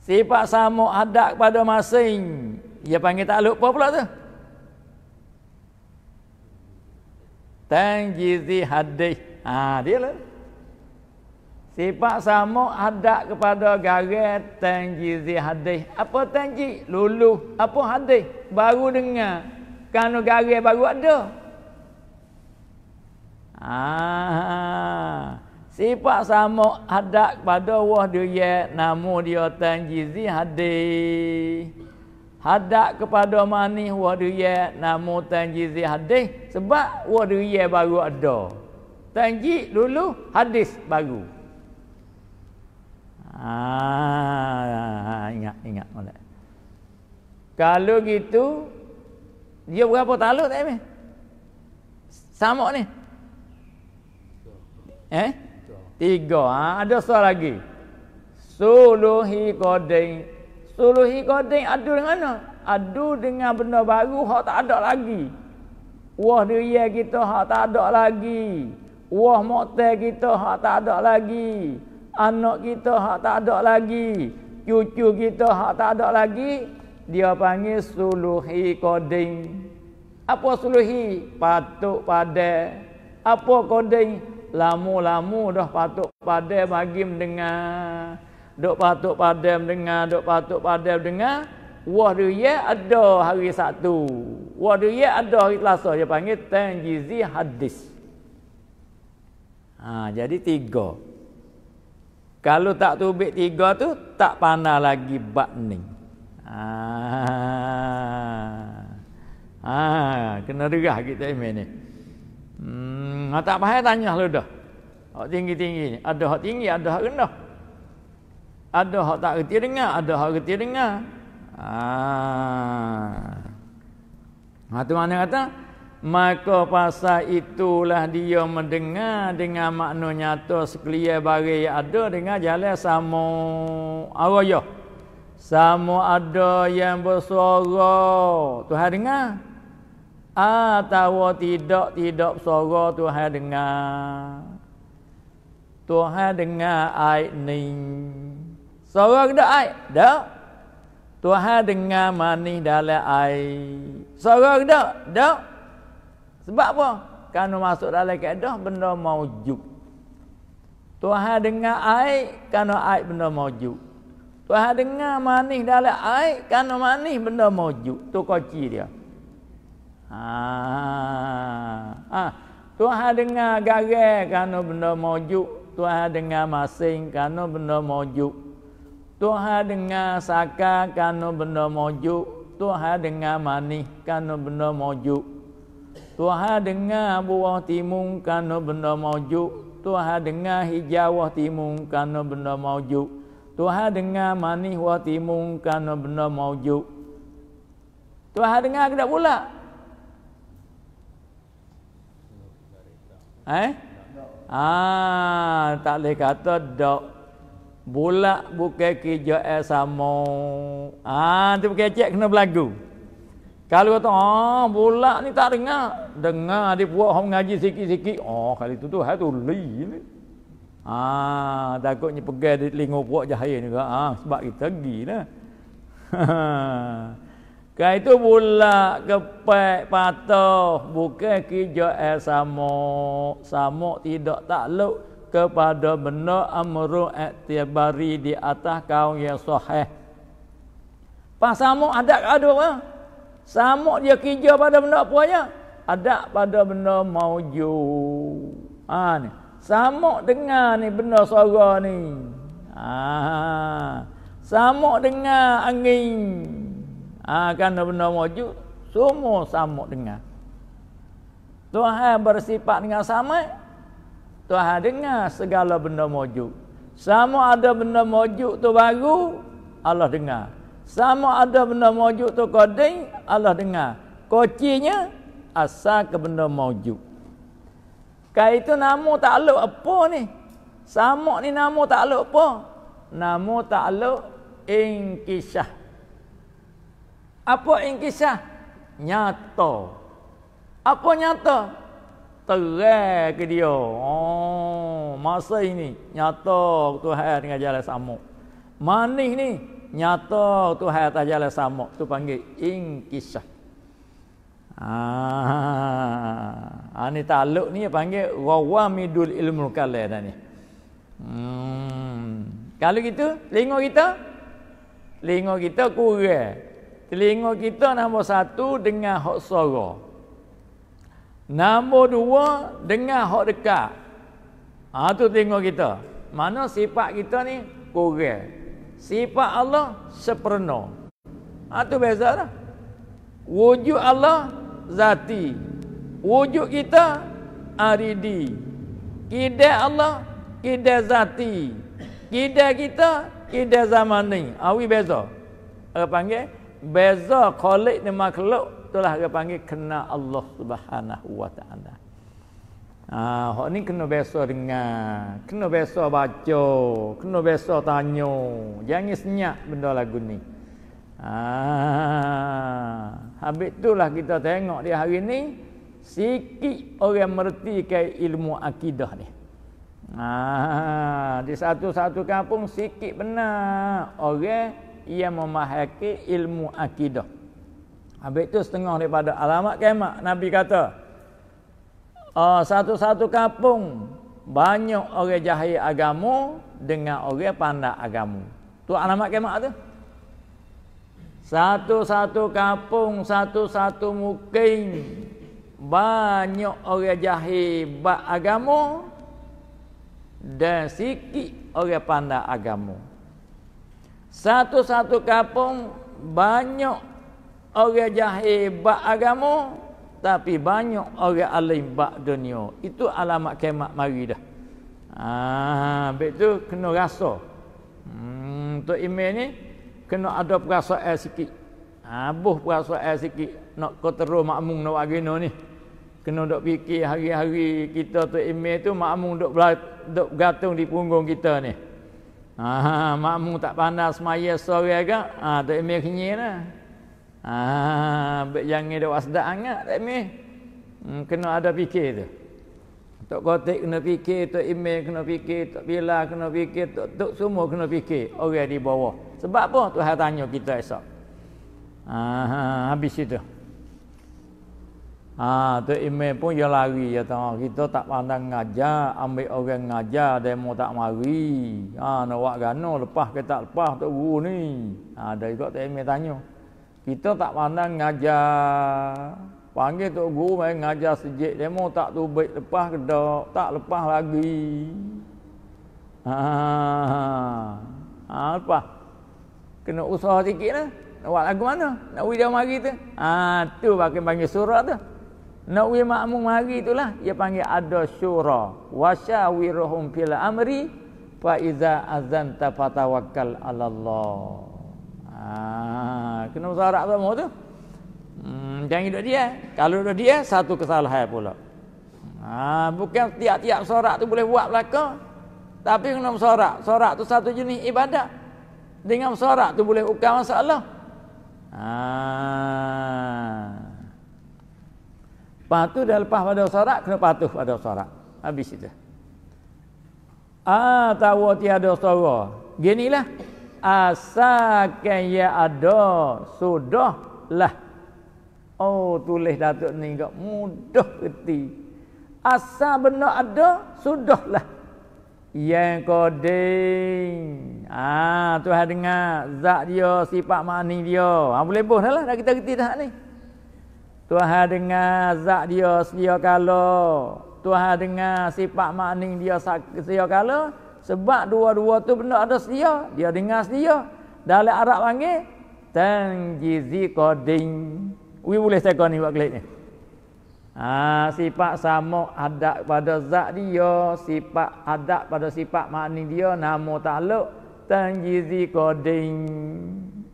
Sifat sama hadap kepada masing. Dia panggil tak lupa pula tu. Tanjizi hadis. Ah, dia lah. Sifat sama ada kepada garis tanjizi hadis. Apa tanji? Lulu. Apa hadis? Baru dengar. Kerana garis baru ada. Ah. Sifat sama ada kepada wah dia nama dia tanjizi hadis. Hadak kepada manis wah dia nama tanjizi hadis sebab wah dia baru ada. Tanji dulu hadis baru. Ah, ingat ingat molek. Kalau gitu dia berapa taluk tak ni? Sama ni. Eh? Tiga. Ha, ada soal lagi. Suluhi kodeng. Suluhi kodeng adu dengan mana? Adu dengan benda baru hak tak ada lagi. Wah dia kita hak tak ada lagi. Wah motel kita hak tak ada lagi anak kita hak tak ada lagi. Cucu kita hak tak ada lagi. Dia panggil suluhi koding apa suluhi? Patuk pada apa koding lamu-lamu dah patuk pada bagi mendengar. Dok patuk pada mendengar dok patuk pada mendengar. Wah dia ada hari satu wah dia ada hari Selasa. Dia panggil tanjizi hadis. Ha, jadi tiga kalau tak tubik tiga tu tak panah lagi bab ni. Ah. Ah, kena derah kita ini ni. Hmm, tak payah tanya lu dah. Hak tinggi-tinggi ni. Ada hak tinggi, ada hak rendah. Ada hak tak reti dengar, ada hak reti dengar. Ah. Ha tu mana kata? Maka pasal itulah dia mendengar dengan makna nyata sekalian bari ada dengan jalan sama araya sama ada yang bersuara Tuhan dengar atau tidak tidak bersuara Tuhan dengar Tuhan dengar ai ni. Suara ke ai? Dak. Tuhan dengar manis dalam ai. Suara ke dak? Dak. Sebab apa? Kalau masuk dalam kaedah benda maujud. Tuhan dengar ai kerana ai benda maujud. Tuhan dengar manis dalam ai kerana manis benda maujud. Tu kunci dia. Ha. Ha. Tuhan dengar garai kerana benda maujud. Tuhan dengar masing kerana benda maujud. Tuhan dengar saka kerana benda maujud. Tuhan dengar manis kerana benda maujud. Tuhan dengar buah timun kerana benda maujud. Tuhan dengar hijau buah timun kerana benda maujud. Tuhan dengar manis buah timun kerana benda maujud. Tuhan dengar ke tak pula? Eh? Ah, tak boleh kata dok. Bulak bukan kerja sama. Ah, tu bukan cek kena berlagu. Kalau kata, ah, bulak ni tak dengar. Dengar dia buat orang ngaji sikit-sikit. Oh, kali tu tu, hai tu li ni. Ah, takutnya pegang di telinga buat jahaya ni. Ah, sebab kita pergi lah. Kan itu pula kepek patah bukan kerja eh sama. Sama tidak takluk kepada benda amru i'tibari di atas kaum yang sahih. Pas sama ada ada apa? Sama dia kerja pada benda apa aja? Ada pada benda maujud. Ha ni. Sama dengar ni benda suara ni. Ha. Sama dengar angin. Ha, kerana benda wujud semua sama dengan Tuhan bersifat dengan sama Tuhan dengar segala benda wujud sama ada benda wujud tu baru Allah dengar sama ada benda wujud tu koding Allah dengar kocinya asal ke benda wujud Kau itu nama takluk apa ni? Sama ni nama takluk apa? Nama takluk ingkisah. Apa inkisah? Nyata. Apa nyata? Terang ke dia. Oh, masa ini nyata Tuhan dengan jalan samuk. Manis ni nyata Tuhan atas jalan samuk. Tu panggil inkisah. Ah, ini ah, taluk ni panggil rawamidul ilmu kalam ni. Hmm. Kalau gitu, telinga kita telinga kita kurang. Telinga kita nombor satu dengan hak suara. Nombor dua dengan hak dekat. Ha tu telinga kita. Mana sifat kita ni kurang. Sifat Allah sepenuh. Ha tu beza dah. Wujud Allah zati. Wujud kita aridi. Kidai Allah kidai zati. Kidai kita kidai zaman ni. Awi beza. Apa panggil? beza khalik dan makhluk itulah dia panggil kena Allah Subhanahu wa taala. Ah, ni kena biasa dengar, kena biasa baca, kena biasa tanya. Jangan senyap benda lagu ni. Ah, habis itulah kita tengok di hari ni sikit orang mengerti ke ilmu akidah ni. Ah, di satu-satu kampung sikit benar orang ia memahaki ilmu akidah. Habis itu setengah daripada alamat kemak Nabi kata uh, satu-satu kampung banyak orang jahil agama dengan orang pandai agama. Tu alamat kemak tu. Satu-satu kampung, satu-satu mukim banyak orang jahil bak agama dan sikit orang pandai agama. Satu-satu kampung banyak orang jahil bak agama tapi banyak orang alim bak dunia. Itu alamat kemat mari dah. Ah, ha, tu kena rasa. Hmm, untuk email ni kena ada perasaan sikit. Ha, buh perasaan sikit nak terus makmum nak agino ni. Kena dok fikir hari-hari kita tu email tu makmum dok dok gantung di punggung kita ni. Ha, makmu tak pandai semaya sore agak. Ha, tak emir kenyir lah. Bet jangan dia wasdak sangat tak emir. Hmm, kena ada fikir tu. Tok Kotik kena fikir, Tok Email kena fikir, Tok Bila kena fikir, Tok, Tok semua kena fikir. Orang di bawah. Sebab apa? Tuhan tanya kita esok. Ha, habis itu. Ha, Tok Email pun dia lari. Ya, tahu. Kita tak pandang ngajar, ambil orang ngajar, demo tak mari. Ha, nak buat gana, lepas ke tak lepas Tok Guru ni. Ha, dari Tok Email tanya. Kita tak pandang ngajar. Panggil Tok Guru main ngajar sejik demo tak tu baik lepas ke tak, lepas lagi. Ha, ha lepas. Kena usaha sikit lah. Nak buat lagu mana? Nak video mari tu. Ha, tu pakai panggil surah tu. Nak wi makmum mari itulah dia panggil ada syura. Wasyawiruhum fil amri fa iza azanta fatawakkal 'ala Allah. Ha, kena usaha semua tu. Hmm, jangan duduk dia. Kalau duduk dia, satu kesalahan pula. Ha, bukan tiap-tiap sorak tu boleh buat belaka. Tapi kena sorak. Sorak tu satu jenis ibadat. Dengan sorak tu boleh ukar masalah. Ha. Lepas dah lepas pada sorak, kena patuh pada sorak. Habis itu. Ah, tahu tiada suara. Ginilah. Asalkan ya ada, sudahlah. Oh tulis Datuk ni kak mudah reti. Asal benda ada sudahlah. Yang koding. Ah Tuhan dengar zat dia sifat makni dia. Ha boleh boh dah lah dah kita reti dah ni. Tuhan dengar zat dia sedia kala. Tuhan dengar sifat makni dia sedia kala sebab dua-dua tu benda ada sedia, dia dengar sedia. Dalam Arab panggil tanjizi koding. Ui boleh teka ni buat klik ni. Ha, sifat sama ada pada zat dia, sifat ada pada sifat makni dia, nama takluk tanjizi koding.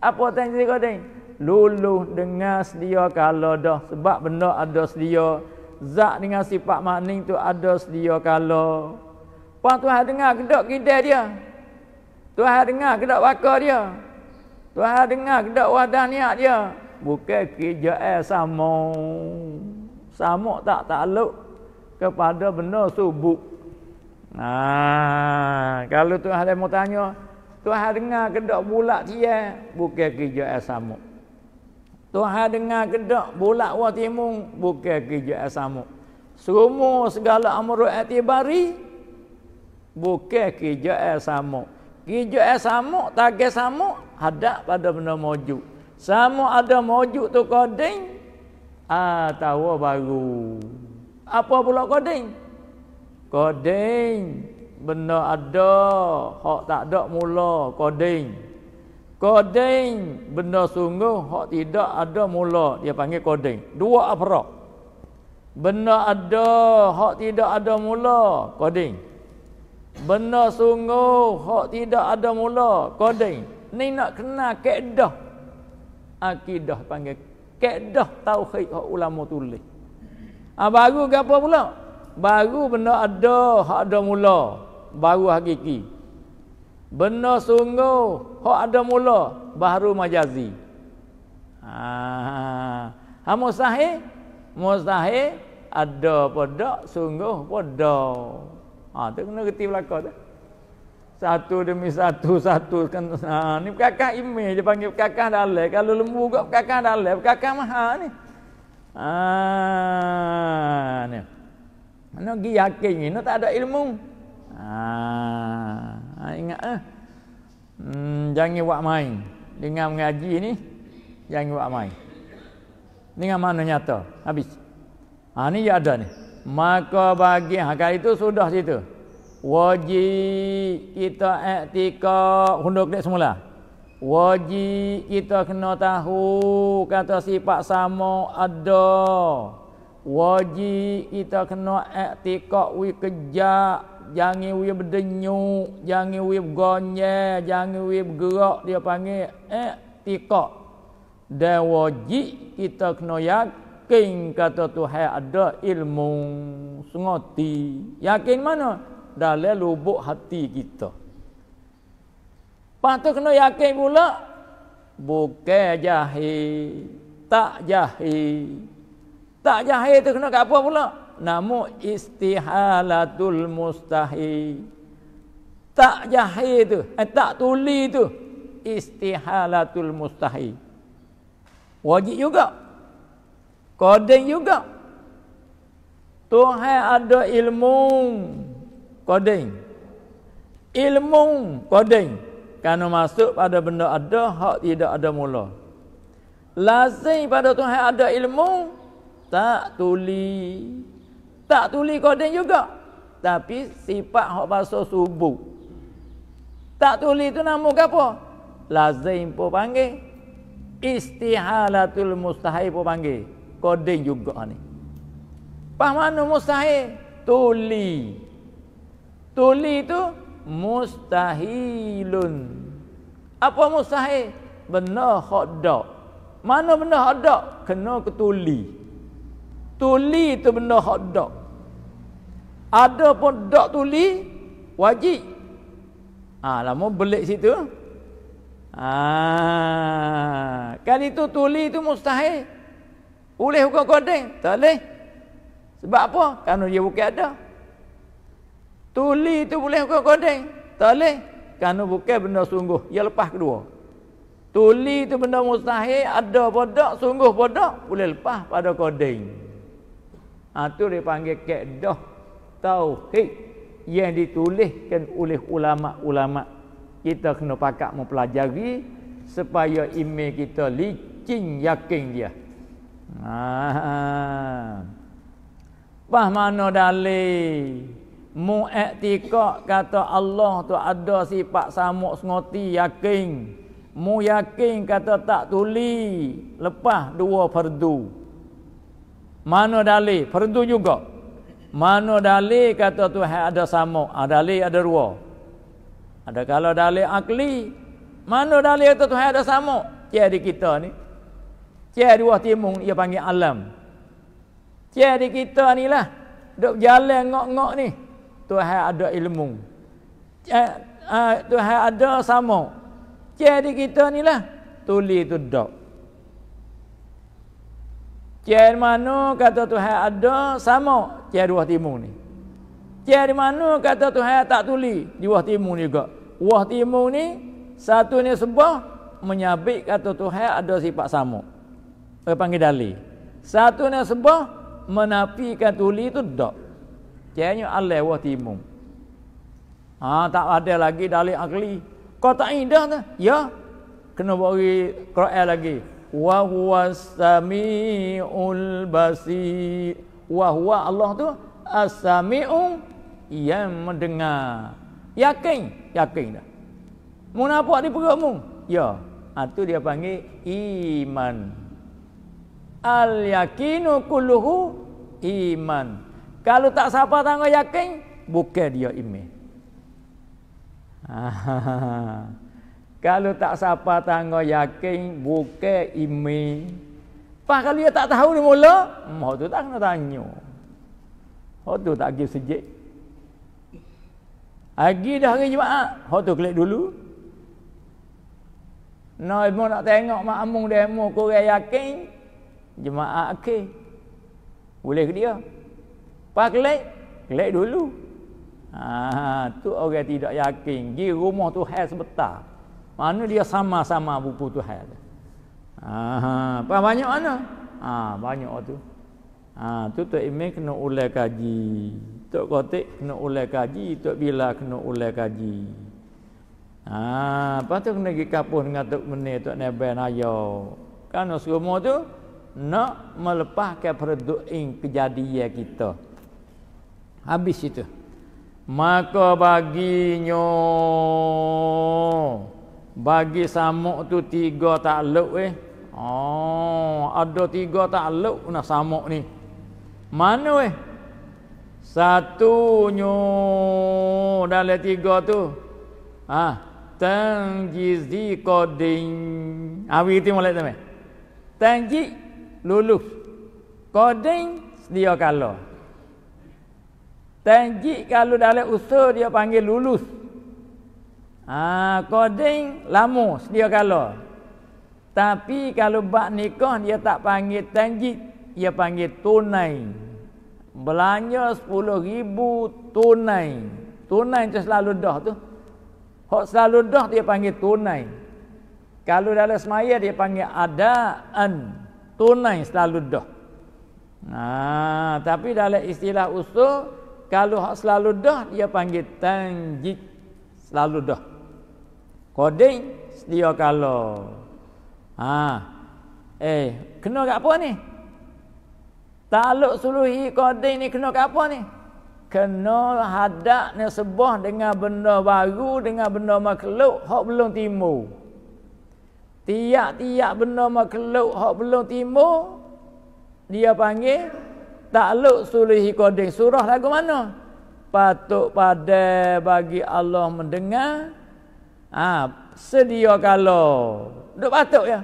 Apa tanjizi koding? Luluh dengar sedia kalau dah sebab benda ada sedia. Zat dengan sifat makni tu ada sedia kalau. Puan Tuhan dengar kedok kidai dia. Tuhan dengar kedok bakar dia. Tuhan dengar kedok wadah niat dia. Bukan kerjaan sama sama tak takluk kepada benda subuk. Nah kalau tuan ada mau tanya tuan dengar kedak bulat dia bukan kerjaan sama tuan dengar kedak bulat wa timung bukan kerjaan sama semua segala amru atibari bukan kerjaan sama kerjaan sama tak sama hadap pada benda mojud sama ada mojud tu koding atau baru. Apa pula koding? Koding benda ada, hak tak ada mula koding. Koding benda sungguh, hak tidak ada mula dia panggil koding. Dua afrak. Benda ada, hak tidak ada mula koding. Benda sungguh, hak tidak ada mula koding. Ni nak kena keedah akidah panggil kaedah tauhid hak ulama tulis. Ha, baru apa pula? Baru benda ada hak ada mula, baru hakiki. Benda sungguh hak ada mula, baru majazi. Ha, ha mustahil? Mustahil ada pada sungguh pada. Ha tu kena reti belaka tu? Satu demi satu satu kan. Ha, ni kakak email je panggil kakak dalai. Kalau lembu gak kakak dalai kakak mahal ni. Ha ni. Mana gi yakin ni? Tak ada ilmu? Ha, ha ingat eh hmm, jangan buat main. Dengan mengaji ni jangan buat main. Dengan mana nyata? Habis. Ha ni ada ni maka bagi ha itu sudah situ wajib kita iktikad hunduk dia semula. Wajib kita kena tahu kata sifat sama ada. Wajib kita kena iktikad wi kejak jangan wi berdenyuk jangan wi gonye jangan wi bergerak dia panggil iktikad dan wajib kita kena yakin kata Tuhan ada ilmu sengoti yakin mana dalam lubuk hati kita. Patut kena yakin pula bukan jahil, tak jahil. Tak jahil tu kena apa pula? namu istihalatul mustahil tak jahil tu eh, tak tuli tu istihalatul mustahil wajib juga kodeng juga. Tuhan ada ilmu kodeng ilmu kodeng kerana masuk pada benda ada hak tidak ada mula. Lazim pada Tuhan ada ilmu tak tuli. Tak tuli kodeng juga. Tapi sifat hak bahasa subuh. Tak tuli itu nama apa? Lazim pun panggil. Istihalatul mustahil pun panggil kodeng juga ni Pah mana mustahil? Tuli. Tuli itu mustahilun. Apa mustahil? Benar hodok. Mana benar hodok? Kena ke tuli. Tuli itu benar hodok. Ada pun dok tuli, wajib. Ah, lama belik situ. Ah, kali itu tuli itu mustahil. Boleh hukum kodeng? Tak boleh. Sebab apa? Kerana dia bukan ada. Tuli tu boleh kau kodeng. Tak boleh. Kerana bukan benda sungguh. Ia lepas kedua. Tuli tu benda mustahil. Ada bodak, sungguh bodak. Boleh lepas pada kodeng. Ha, tu dia panggil kedah. Tauhid. Yang dituliskan oleh ulama-ulama. Kita kena pakat mempelajari. Supaya email kita licin yakin dia. Pas mana dalil mu'iktikad kata Allah tu ada sifat samuk sengoti yakin. Mu yakin kata tak tuli lepas dua fardu. Mana dalil? Fardu juga. Mana dalil kata Tuhan ada samuk? Ada dalil ada dua. Ada kalau dalil akli. Mana dalil kata Tuhan ada samuk? Jadi kita ni. Jadi dua timung ia panggil alam. Jadi kita ni lah. Duk jalan ngok-ngok ni. Tuhan ada ilmu. Uh, uh, Tuhan ada sama. Jadi kita ni lah. Tuli tu dok. Jadi mana kata Tuhan ada sama. Jadi wah timur ni. Jadi mana kata Tuhan tak tuli. Di wah timur ni juga. Wah timur ni. Satu ni sebuah. Menyabik kata Tuhan ada sifat sama. Dia panggil dalih. Satu sebuah menafikan tuli itu tak. Kayaknya Allah wa timum. Ha, tak ada lagi dalil akli. Kau tak indah tu? Ya. Kena bagi Quran lagi. Wa huwa samiul basir. Wa huwa Allah tu as-sami'u yang mendengar. Yakin? Yakin dah. Mu nampak di perutmu? Ya. Ha, tu dia panggil iman. Al yakinu kulluhu iman. Kalau tak siapa tangga yakin, bukan dia iman. Kalau tak siapa tangga yakin, bukan iman. Pak kalau dia tak tahu ni mula, mau tu tak kena tanya. Oh tu tak pergi sejik. Lagi dah hari Jumaat, hok tu klik dulu. No, ibu nak tengok mak amung demo kau yakin, jemaah akhir. Boleh ke dia? Pak kelek dulu. Ha, tu orang tidak yakin. Di rumah tu hal sebentar. Mana dia sama-sama buku tu hal. Ha, apa banyak mana? Ha, banyak tu. Ha, tu tu email kena ulai kaji. Tok kotik kena ulai kaji, tok bila kena ulai kaji. Ha, apa tu kena pergi kapuh dengan tok menir, tok neben ayo. Kan semua tu nak melepaskan perduin kejadian kita. Habis itu. Maka baginya bagi samuk tu tiga takluk eh. Oh, ada tiga takluk nak samuk ni. Mana eh? Satunya dalam tiga tu. Ah, tangjizi koding. Abi itu mulai teman. Tangji lulus. Koding dia kalau. Tanjik kalau dalam usul dia panggil lulus. Ha, koding lama sedia kala. Tapi kalau bak nikah dia tak panggil tanjik, dia panggil tunai. belanja 10 ribu tunai tunai tu selalu dah tu hok selalu dah dia panggil tunai kalau dalam semaya dia panggil adaan tunai selalu dah nah tapi dalam istilah usul kalau hak selalu dah dia panggil tanjik selalu dah koding sedia kalau ha eh kena kat apa ni Taluk suluhi koding ni kena ke apa ni? Kena hadak ni sebuah dengan benda baru, dengan benda makhluk, hak belum timbul. Tiap-tiap benda makhluk, hak belum timbul, dia panggil takluk suluhi koding. Surah lagu mana? Patut pada bagi Allah mendengar. Ha, sedia kalau. Duk patut ya?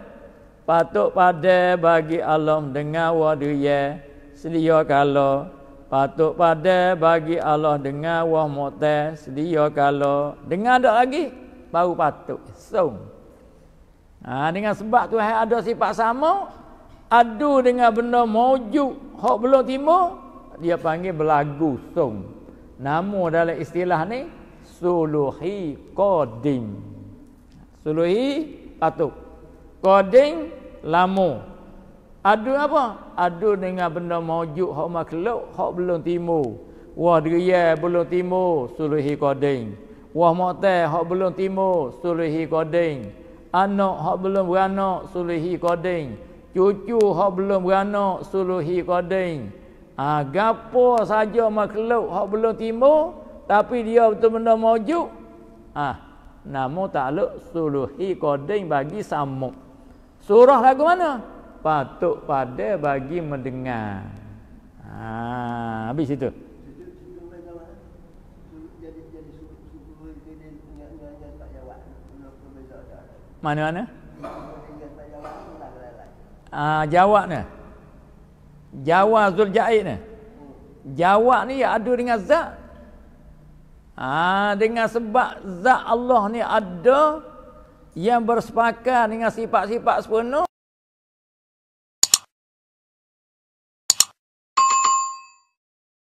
Patut pada bagi Allah mendengar wadu ya sedia kala patut pada bagi Allah dengar wah mu'tah sedia kala dengar tak lagi baru patut song ha, dengan sebab Tuhan ada sifat sama adu dengan benda maujud hak belum timbul dia panggil berlagu song nama dalam istilah ni suluhi qadim suluhi patut qadim lamu Adu apa? Adu dengan benda maujud hak makhluk hak belum timbul. Wah dia belum timbul suluhi koding. Wah mata hak belum timbul suluhi koding. Anak hak belum beranak suluhi koding. Cucu hak belum beranak suluhi koding. Ah ha, saja makhluk hak belum timbul tapi dia betul benda maujud. Ah ha, nama takluk suluhi koding bagi samuk. Surah lagu mana? patut pada bagi mendengar. Ha, habis itu. Mana-mana? Ah, jawab ni. Jawab Zuljaid ni. Jawab ni ada dengan zat. Ah, dengan sebab zat Allah ni ada yang bersepakat dengan sifat-sifat sepenuh